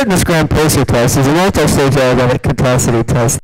fitness gram pacer test is a multi-stage aerobic capacity test.